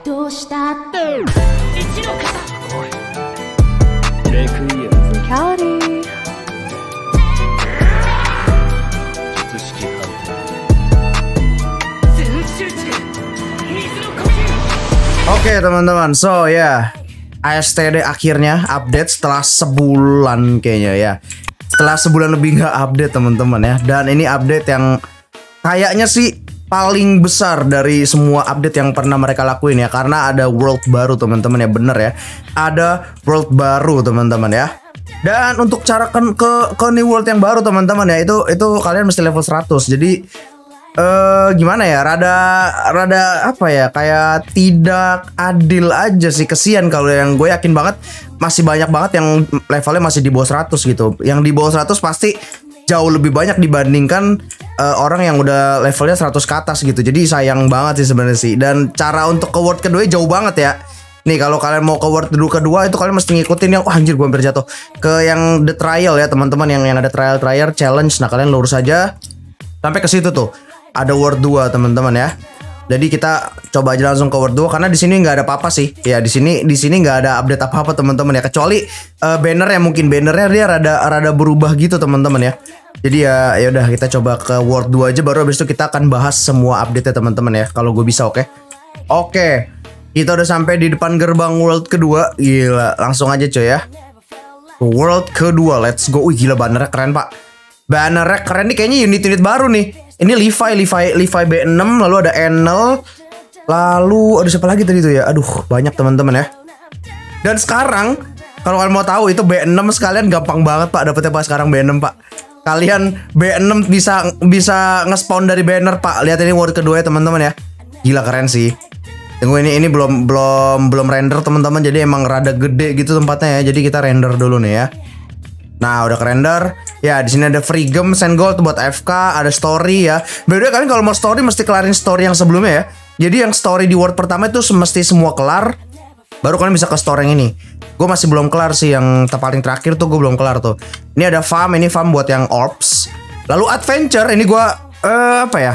どうしたってレクイエム Cowdy. 術式判定 Oke teman-teman, so ya yeah. ASTD akhirnya update setelah sebulan kayaknya ya. Setelah sebulan lebih nggak update teman-teman ya. Dan ini update yang kayaknya sih paling besar dari semua update yang pernah mereka lakuin ya. Karena ada world baru teman-teman ya, bener ya. Ada world baru teman-teman ya. Dan untuk cara ke ke, ke new world yang baru teman-teman ya itu itu kalian mesti level 100. Jadi eh gimana ya rada rada apa ya kayak tidak adil aja sih kesian kalau yang gue yakin banget masih banyak banget yang levelnya masih di bawah 100 gitu yang di bawah 100 pasti jauh lebih banyak dibandingkan eh, orang yang udah levelnya 100 ke atas gitu. Jadi sayang banget sih sebenarnya sih. Dan cara untuk ke world kedua jauh banget ya. Nih kalau kalian mau ke world kedua kedua itu kalian mesti ngikutin yang oh, anjir gue hampir jatuh. Ke yang the trial ya teman-teman yang yang ada trial trial challenge. Nah kalian lurus aja. Sampai ke situ tuh. Ada Word 2 teman-teman ya. Jadi kita coba aja langsung ke Word 2 karena di sini nggak ada apa-apa sih. Ya di sini di sini nggak ada update apa-apa teman-teman ya. Kecuali eh, bannernya mungkin bannernya dia rada rada berubah gitu teman-teman ya. Jadi ya ya udah kita coba ke Word 2 aja baru habis itu kita akan bahas semua update ya teman-teman ya kalau gue bisa oke. Oke. Kita udah sampai di depan gerbang World kedua. Gila, langsung aja coy ya. World kedua, let's go. Wih gila bannernya keren pak. Bannernya keren nih kayaknya unit-unit baru nih. Ini Levi, Levi, Levi B6, lalu ada Enel, lalu ada siapa lagi tadi tuh ya? Aduh banyak teman-teman ya. Dan sekarang kalau kalian mau tahu itu B6 sekalian gampang banget pak dapetnya pas sekarang B6 pak. Kalian B6 bisa bisa nge-spawn dari banner pak. Lihat ini word kedua ya teman-teman ya. Gila keren sih. Tunggu ini ini belum belum belum render teman-teman jadi emang rada gede gitu tempatnya ya. Jadi kita render dulu nih ya. Nah, udah ke render. Ya, di sini ada free gem send gold buat FK, ada story ya. Beda kalian kalau mau story mesti kelarin story yang sebelumnya ya. Jadi yang story di word pertama itu mesti semua kelar. Baru kalian bisa ke store yang ini. Gue masih belum kelar sih yang paling terakhir tuh gue belum kelar tuh. Ini ada farm, ini farm buat yang orbs. Lalu adventure, ini gue eh apa ya?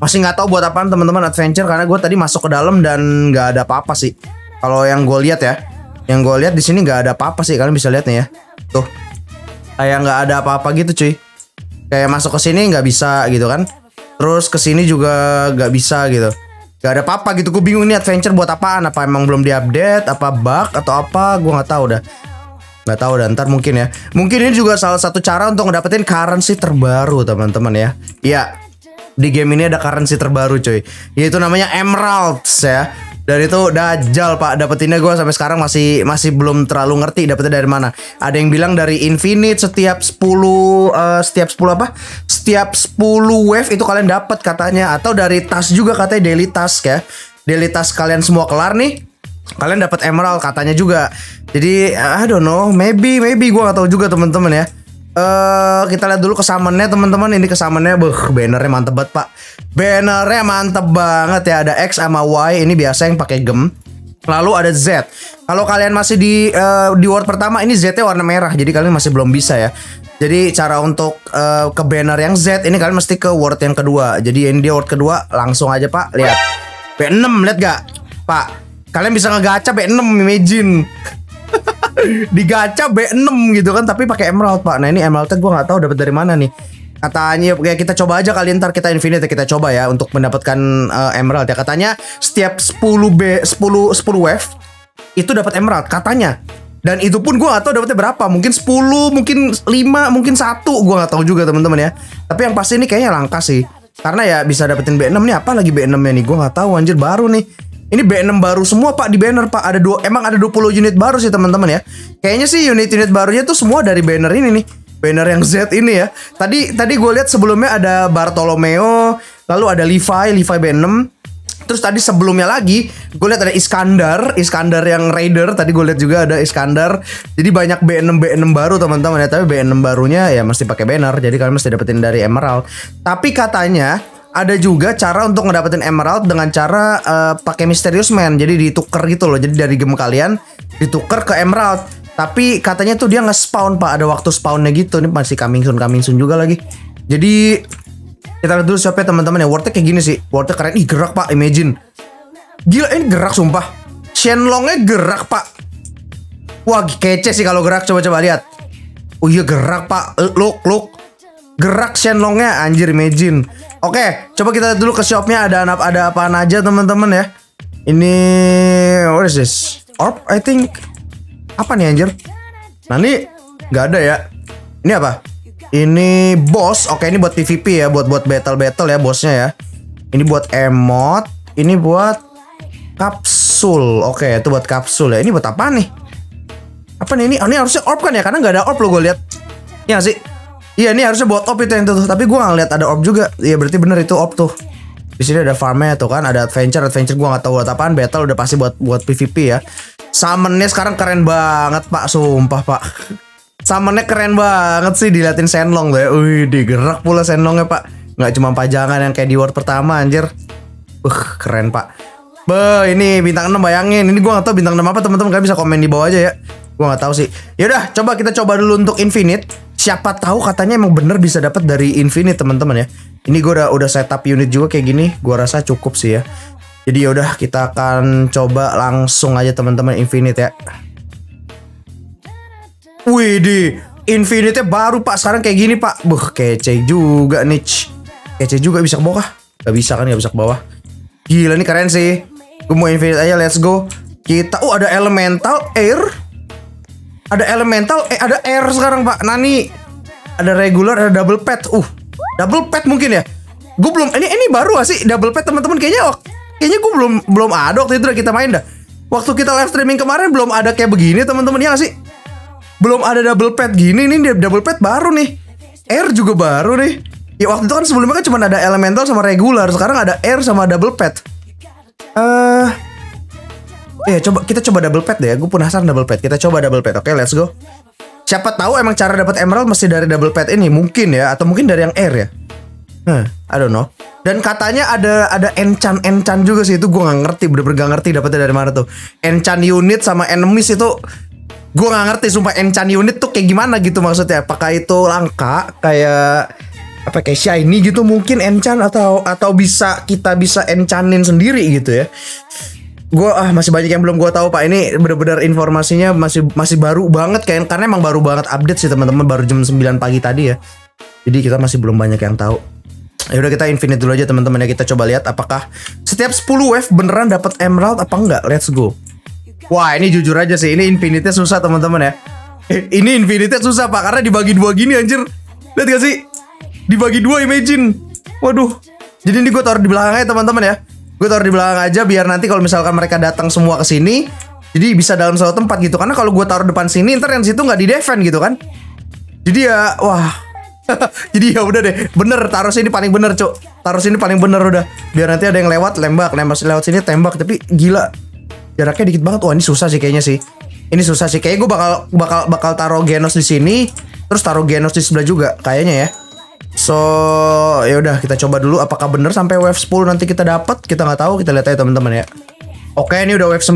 Masih nggak tahu buat apaan teman-teman adventure karena gue tadi masuk ke dalam dan nggak ada apa-apa sih. Kalau yang gue lihat ya, yang gue lihat di sini nggak ada apa-apa sih. Kalian bisa lihat nih ya. Tuh, kayak nggak ada apa-apa gitu cuy kayak masuk ke sini nggak bisa gitu kan terus ke sini juga nggak bisa gitu Gak ada apa-apa gitu gue bingung nih adventure buat apaan apa emang belum diupdate apa bug atau apa gue nggak tahu dah. Nggak tahu dan ntar mungkin ya. Mungkin ini juga salah satu cara untuk ngedapetin currency terbaru teman-teman ya. Iya di game ini ada currency terbaru cuy. Yaitu namanya emeralds ya. Dan itu dajal pak. Dapetinnya gue sampai sekarang masih masih belum terlalu ngerti dapetnya dari mana. Ada yang bilang dari infinite setiap 10 eh, setiap 10 apa setiap 10 wave itu kalian dapat katanya. Atau dari tas juga katanya daily task ya. Daily task kalian semua kelar nih kalian dapat emerald katanya juga. Jadi I don't know maybe maybe gue gak tahu juga teman-teman ya. Eh kita lihat dulu kesamennya teman-teman. Ini kesamennya beh bannernya mantep banget pak. Bannernya mantep banget ya. Ada X sama Y ini biasa yang pakai gem lalu ada Z. Kalau kalian masih di eh, di word pertama ini Z nya warna merah jadi kalian masih belum bisa ya. Jadi cara untuk eh, ke banner yang Z ini kalian mesti ke word yang kedua. Jadi ini dia word kedua langsung aja pak. Lihat. B6 lihat gak pak kalian bisa ngegacha B6 imagine. Di gacha B6 gitu kan tapi pakai emerald pak. Nah ini emeraldnya gue nggak tahu dapat dari mana nih katanya kayak kita coba aja kali ntar kita infinite kita coba ya untuk mendapatkan eh, emerald ya. Katanya setiap 10 B 10 10 wave itu dapat emerald katanya. Dan itu pun gue gak tahu dapatnya berapa. Mungkin 10 mungkin 5 mungkin satu. Gue nggak tahu juga teman-teman ya. Tapi yang pasti ini kayaknya langka sih. Karena ya bisa dapetin B6 nih. Apa lagi B6 nya nih? Gue nggak tahu anjir baru nih. Ini B6 baru semua pak di banner pak. Ada dua emang ada 20 unit baru sih teman-teman ya. Kayaknya sih unit-unit barunya tuh semua dari banner ini nih banner yang Z ini ya tadi tadi gue lihat sebelumnya ada Bartolomeo lalu ada Levi Levi B6 Terus tadi sebelumnya lagi gue lihat ada Iskandar, Iskandar yang Raider. Tadi gue lihat juga ada Iskandar. Jadi banyak B6 B6 baru teman-teman ya. Tapi B6 barunya ya mesti pakai banner. Jadi kalian mesti dapetin dari Emerald. Tapi katanya ada juga cara untuk ngedapetin Emerald dengan cara eh, pakai Mysterious Man. Jadi ditukar gitu loh. Jadi dari game kalian ditukar ke Emerald. Tapi katanya tuh dia nge-spawn pak. Ada waktu spawnnya gitu. Ini masih coming soon coming soon juga lagi. Jadi kita lihat dulu shopnya teman-teman ya. Wordnya kayak gini sih. Wordnya keren. Ih gerak pak. Imagine. Gila ini gerak sumpah. Shenlongnya gerak pak. Wah kece sih kalau gerak coba-coba lihat. Oh iya gerak pak. Eh, Look look. Gerak Shenlongnya anjir imagine. Oke, coba kita lihat dulu ke shopnya ada ada apaan aja teman-teman ya. Ini what is this? Orb I think. Apa nih anjir? Nah ini nggak ada ya. Ini apa? Ini boss. Oke ini buat PvP ya, buat buat battle battle ya bosnya ya. Ini buat emot. Ini buat kapsul. Oke itu buat kapsul ya. Ini buat apa nih? Apa nih ini? Oh, ini harusnya orb kan ya? Karena nggak ada orb lo gue lihat. Iya sih. Iya ini harusnya buat orb itu yang tuh. Tapi gue nggak lihat ada orb juga. Iya berarti bener itu orb tuh. Di sini ada farmnya tuh kan, ada adventure, adventure gue nggak tahu buat apaan. Battle udah pasti buat buat PvP ya. Summonnya sekarang keren banget pak, sumpah pak. Summonnya keren banget sih diliatin Senlong tuh ya. Wih, digerak pula Senlongnya pak. Nggak cuma pajangan yang kayak di World pertama anjir. Uh, keren pak. Be, ini bintang 6 bayangin. Ini gua nggak tahu bintang 6 apa teman-teman. Kalian bisa komen di bawah aja ya. Gua nggak tahu sih. Yaudah, coba kita coba dulu untuk Infinite. Siapa tahu katanya emang bener bisa dapat dari Infinite teman-teman ya. Ini gua udah udah setup unit juga kayak gini. Gua rasa cukup sih ya. Jadi yaudah kita akan coba langsung aja teman-teman Infinite ya. Wih di Infinite baru pak sekarang kayak gini pak. Buh kece juga nih. Kece juga bisa ke bawah? Gak bisa kan gak bisa ke bawah. Gila nih keren sih. Gue mau Infinite aja let's go. Kita oh ada elemental air. Ada elemental eh ada air sekarang pak. Nani. Ada regular ada double pet. Uh double pet mungkin ya. Gue belum ini ini baru gak sih double pet teman-teman kayaknya kayaknya gue belum belum ada waktu itu udah kita main dah. Waktu kita live streaming kemarin belum ada kayak begini teman-teman ya gak sih? belum ada double pet gini nih double pet baru nih air juga baru nih ya waktu itu kan sebelumnya kan cuma ada elemental sama regular sekarang ada air sama double pet eh eh coba kita coba double pet deh. Gue penasaran double pet. Kita coba double pet. Oke let's go. Siapa tahu emang cara dapat emerald mesti dari double pet ini. Mungkin ya. Atau mungkin dari yang air ya? Huh, I don't know. Dan katanya ada ada enchant enchant juga sih. Itu gue nggak ngerti. Bener-bener gak ngerti dapetnya dari mana tuh. Enchant unit sama enemies itu gue nggak ngerti. Sumpah enchant unit tuh kayak gimana gitu maksudnya. Apakah itu langka? Kayak apa kayak shiny gitu mungkin enchant? Atau atau bisa kita bisa enchantin sendiri gitu ya. Gue ah masih banyak yang belum gue tahu pak ini bener-bener informasinya masih masih baru banget kayak karena emang baru banget update sih teman-teman baru jam 9 pagi tadi ya. Jadi kita masih belum banyak yang tahu. Ya udah kita infinite dulu aja teman-teman ya kita coba lihat apakah setiap 10 wave beneran dapat emerald apa enggak. Let's go. Wah, ini jujur aja sih ini infinite susah teman-teman ya. Eh, ini infinite susah Pak karena dibagi dua gini anjir. Lihat gak sih? Dibagi dua imagine. Waduh. Jadi ini gue taruh di belakangnya teman-teman ya. Gue taruh di belakang aja biar nanti kalau misalkan mereka datang semua ke sini, jadi bisa dalam satu tempat gitu. Karena kalau gue taruh depan sini, ntar yang situ nggak di defend gitu kan. Jadi ya, wah. Jadi ya udah deh, bener taruh sini paling bener cuk. Taruh sini paling bener udah. Biar nanti ada yang lewat lembak, lembak lewat sini tembak. Tapi gila, jaraknya dikit banget. Wah ini susah sih kayaknya sih. Ini susah sih. Kayaknya gue bakal bakal bakal taruh Genos di sini, terus taruh Genos di sebelah juga, kayaknya ya. So ya udah kita coba dulu apakah bener sampai wave 10 nanti kita dapat kita nggak tahu kita lihat aja teman-teman ya. Oke ini udah wave 9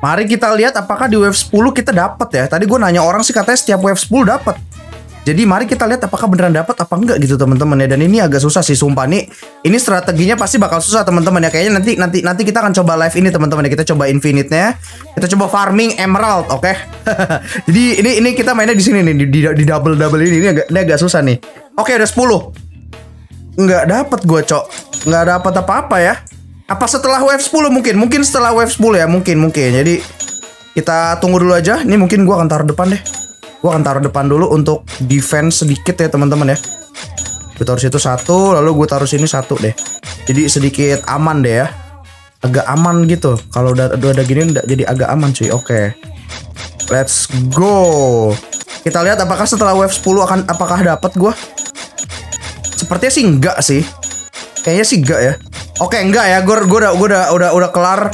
Mari kita lihat apakah di wave 10 kita dapat ya. Tadi gue nanya orang sih katanya setiap wave 10 dapat. Jadi mari kita lihat apakah beneran dapat apa enggak gitu teman-teman ya. Dan ini agak susah sih sumpah nih. Ini strateginya pasti bakal susah teman-teman ya. Kayaknya nanti nanti nanti kita akan coba live ini teman-teman ya. Kita coba infinite-nya. Kita coba farming emerald, oke? Jadi ini ini kita mainnya di sini nih di, di, di double double ini. Ini agak ini agak susah nih. Oke, udah 10. Nggak dapat gue, Cok. Nggak dapat apa-apa ya. Apa setelah wave 10 mungkin? Mungkin setelah wave 10 ya, mungkin mungkin. Jadi kita tunggu dulu aja. Ini mungkin gua akan taruh depan deh. Gua akan taruh depan dulu untuk defense sedikit ya teman-teman ya. Gue taruh situ satu, lalu gue taruh sini satu deh. Jadi sedikit aman deh ya. Agak aman gitu. Kalau udah, udah ada gini jadi agak aman cuy. Oke. Let's go. Kita lihat apakah setelah wave 10 akan apakah dapat gua? Sepertinya sih enggak sih. Kayaknya sih enggak ya. Oke, enggak ya. Gue gue udah gue udah udah udah kelar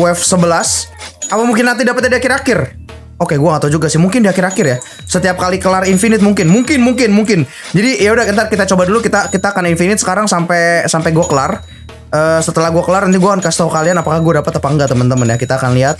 wave 11. Apa mungkin nanti dapetnya di akhir-akhir? Oke, gua gak tahu juga sih. Mungkin di akhir-akhir ya. Setiap kali kelar infinite mungkin, mungkin, mungkin, mungkin. Jadi ya udah ntar kita coba dulu kita kita akan infinite sekarang sampai sampai gua kelar. Eh, setelah gua kelar nanti gua akan kasih tahu kalian apakah gua dapat apa enggak teman-teman ya. Kita akan lihat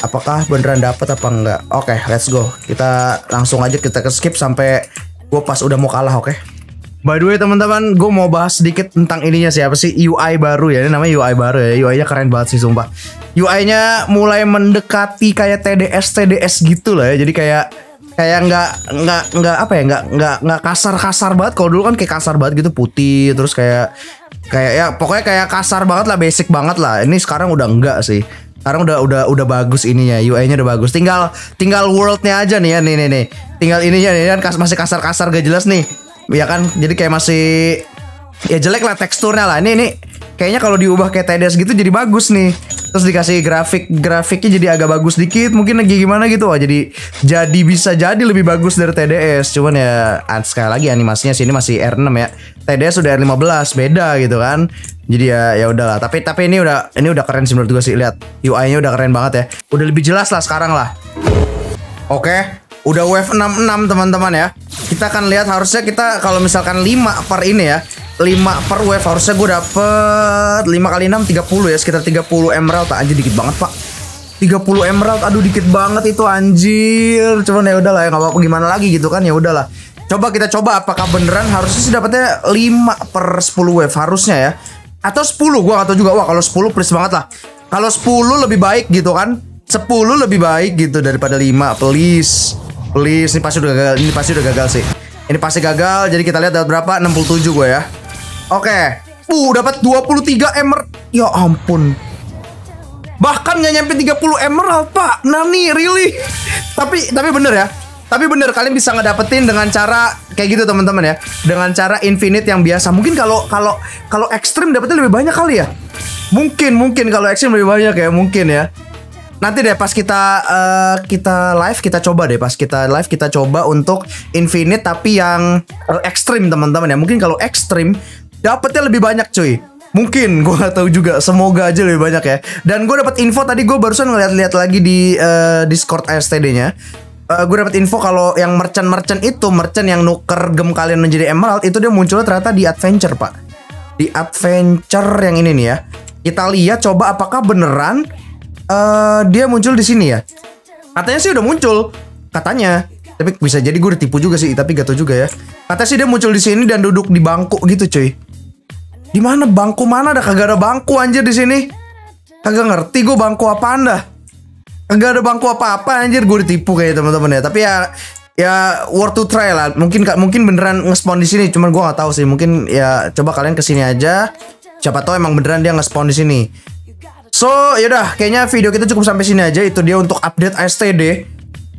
apakah beneran dapat apa enggak. Oke, let's go. Kita langsung aja kita ke skip sampai gua pas udah mau kalah, oke? By the way teman-teman, gue mau bahas sedikit tentang ininya siapa sih UI baru ya. Ini namanya UI baru ya. UI-nya keren banget sih sumpah. UI-nya mulai mendekati kayak TDS TDS gitu lah ya. Jadi kayak kayak nggak nggak nggak apa ya nggak nggak nggak kasar kasar banget. Kalau dulu kan kayak kasar banget gitu putih terus kayak kayak ya pokoknya kayak kasar banget lah basic banget lah. Ini sekarang udah enggak sih. Sekarang udah udah udah bagus ininya, UI-nya udah bagus. Tinggal tinggal world-nya aja nih ya nih nih nih. Tinggal ininya nih kan masih kasar-kasar gak jelas nih. Ya kan, jadi kayak masih ya jelek lah teksturnya lah. Ini ini kayaknya kalau diubah kayak TDS gitu jadi bagus nih. Terus dikasih grafik grafiknya jadi agak bagus dikit, mungkin lagi gimana gitu. Wah, jadi jadi bisa jadi lebih bagus dari TDS. Cuman ya sekali lagi animasinya sini masih R6 ya. TDS udah R15, beda gitu kan. Jadi ya ya udahlah. Tapi tapi ini udah ini udah keren sih menurut gue sih. Lihat UI-nya udah keren banget ya. Udah lebih jelas lah sekarang lah. Oke, udah wave 66 teman-teman ya. Kita akan lihat harusnya kita kalau misalkan 5 per ini ya. 5 per wave harusnya gue dapet 5 kali 6 30 ya, sekitar 30 emerald. Anjir dikit banget, Pak. 30 emerald aduh dikit banget itu anjir. Cuman ya udahlah ya apa-apa gimana lagi gitu kan ya udahlah. Coba kita coba apakah beneran harusnya sih dapetnya 5 per 10 wave harusnya ya. Atau 10 gua atau juga wah kalau 10 please banget lah. Kalau 10 lebih baik gitu kan. 10 lebih baik gitu daripada 5 please. Please ini pasti udah gagal. Ini pasti udah gagal sih. Ini pasti gagal. Jadi kita lihat dapat berapa? 67 gue ya. Oke. Uh dapat 23 emer. Ya ampun. Bahkan nggak nyampe 30 emerald pak Nani really Tapi tapi bener ya Tapi bener kalian bisa ngedapetin dengan cara Kayak gitu teman-teman ya Dengan cara infinite yang biasa Mungkin kalau kalau kalau ekstrim dapetnya lebih banyak kali ya Mungkin mungkin kalau ekstrim lebih banyak ya Mungkin ya Nanti deh pas kita eh, kita live kita coba deh pas kita live kita coba untuk infinite tapi yang eh, ekstrim teman-teman ya mungkin kalau ekstrim dapetnya lebih banyak cuy Mungkin gue gak tahu juga semoga aja lebih banyak ya. Dan gue dapat info tadi gue barusan ngeliat-liat lagi di eh, Discord ASTD-nya. Eh, gue dapat info kalau yang merchant-merchant itu merchant yang nuker gem kalian menjadi emerald itu dia munculnya ternyata di adventure pak. Di adventure yang ini nih ya. Kita lihat coba apakah beneran eh dia muncul di sini ya. Katanya sih udah muncul. Katanya. Tapi bisa jadi gue ditipu juga sih, tapi gak juga ya. Katanya sih dia muncul di sini dan duduk di bangku gitu cuy. Di mana bangku mana ada kagak ada bangku anjir di sini. Kagak ngerti gue bangku apa anda. Kagak ada bangku apa-apa anjir gue ditipu kayak teman-teman ya. Tapi ya ya worth to try lah. Mungkin mungkin beneran nge-spawn di sini, cuman gue nggak tahu sih. Mungkin ya coba kalian ke sini aja. Siapa tahu emang beneran dia nge-spawn di sini. So yaudah kayaknya video kita cukup sampai sini aja. Itu dia untuk update STD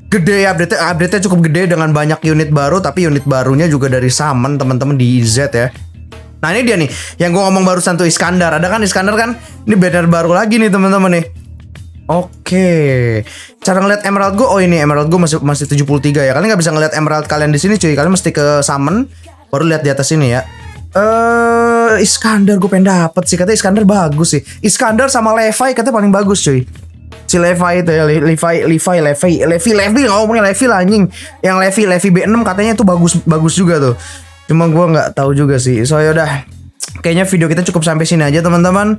gede ya update update nya cukup gede dengan banyak unit baru tapi unit barunya juga dari Saman teman-teman di Z ya Nah ini dia nih yang gue ngomong barusan tuh Iskandar. Ada kan Iskandar kan? Ini banner baru lagi nih teman-teman nih. Oke, cara ngeliat emerald gue, oh ini emerald gue masih masih 73 ya. Kalian nggak bisa ngeliat emerald kalian di sini cuy. Kalian mesti ke summon, baru lihat di atas sini ya. Eh, Iskandar gue pengen dapet sih. Katanya Iskandar bagus sih. Iskandar sama Levi katanya paling bagus cuy. Si Levi itu ya, Le- Levi, Levi, Levi, Levi, Levi, nggak ngomongnya Levi lah anjing. Yang Levi, Levi B6 katanya tuh bagus, bagus juga tuh. Cuma gue nggak tahu juga sih. So yaudah, kayaknya video kita cukup sampai sini aja teman-teman.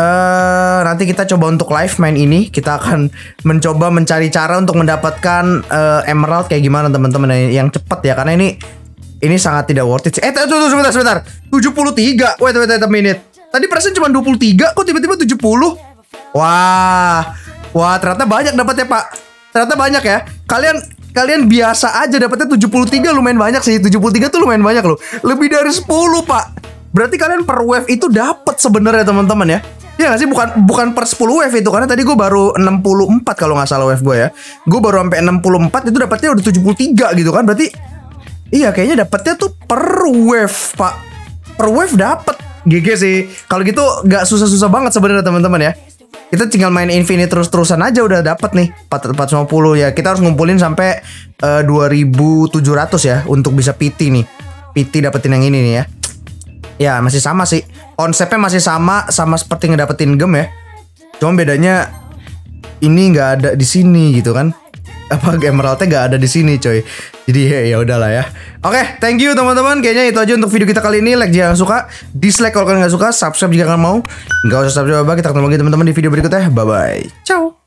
eh nanti kita coba untuk live main ini kita akan mencoba mencari cara untuk mendapatkan eh, emerald kayak gimana teman-teman yang cepet ya karena ini ini sangat tidak worth it. Eh, tunggu, sebentar, sebentar. 73. Wait, wait, wait a minute. Tadi perasaan cuma 23, kok tiba-tiba 70? Wah. Wah, ternyata banyak dapatnya, Pak. Ternyata banyak ya. Kalian kalian biasa aja dapatnya 73 lumayan banyak sih. 73 tuh lumayan banyak loh. Lebih dari 10, Pak. Berarti kalian per wave itu dapat sebenarnya teman-teman ya. Ya gak sih bukan bukan per 10 wave itu karena tadi gue baru 64 kalau nggak salah wave gue ya. Gue baru sampai 64 itu dapatnya udah 73 gitu kan. Berarti Iya kayaknya dapetnya tuh per wave pak. Per wave dapet. GG sih. Kalau gitu nggak susah-susah banget sebenarnya teman-teman ya. Kita tinggal main infinite terus-terusan aja udah dapet nih 4- 450 ya. Kita harus ngumpulin sampai eh, 2700 ya Untuk bisa PT nih. PT dapetin yang ini nih ya. Ya masih sama sih. Konsepnya masih sama Sama seperti ngedapetin gem ya. Cuma bedanya Ini nggak ada di sini gitu kan apa emeraldnya nggak ada di sini coy. Jadi ya udahlah ya. Oke thank you teman-teman. Kayaknya itu aja untuk video kita kali ini. Like jika kalian suka dislike kalau kalian nggak suka subscribe jika kalian mau. Nggak usah subscribe apa kita ketemu lagi teman-teman di video berikutnya. Bye bye ciao